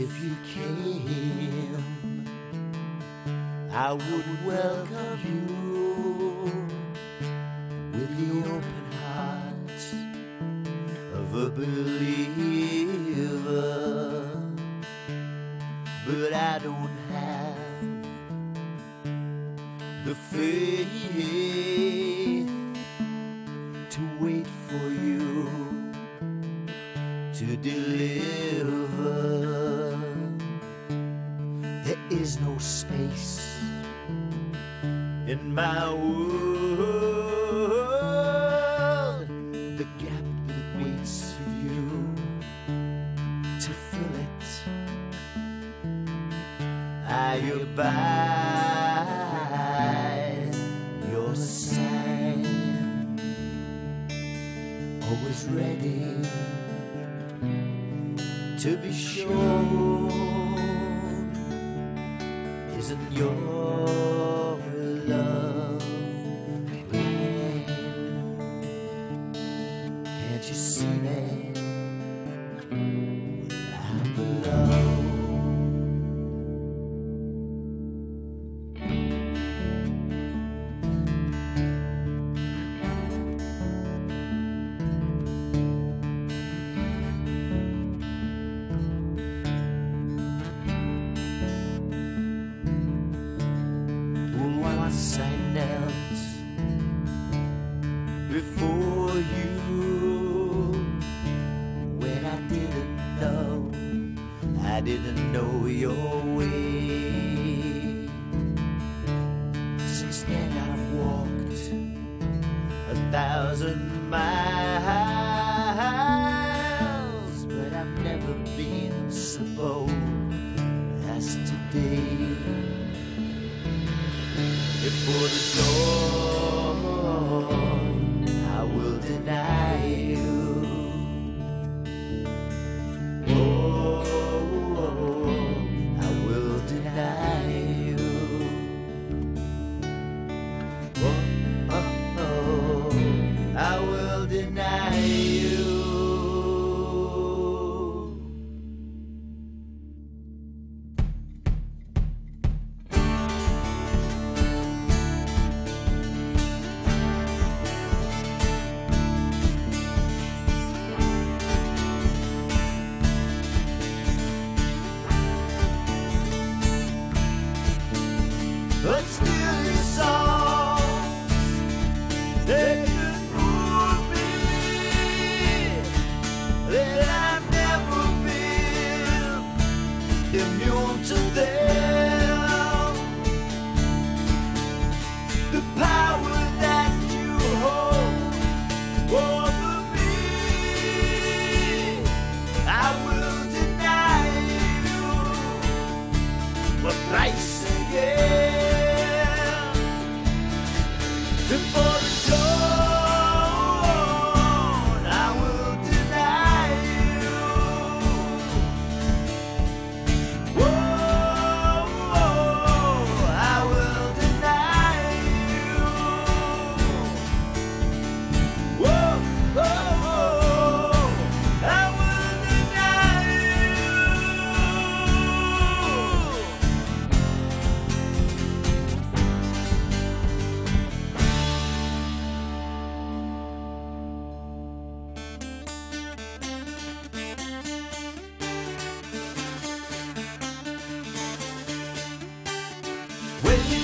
If you came, I would welcome you with the open heart of a believer. But I don't have the faith to wait for you to deliver. Is no space in my world. The gap that waits for you to fill it. I abide your sign, always ready to be shown. Isn't your love? Can't you see me I knelt before you when I didn't know, I didn't know your way. Since then I've walked a thousand miles, but I've never been so bold as today. Before the door, immune to them. The power that you hold over me, I will deny you. But Christ. When you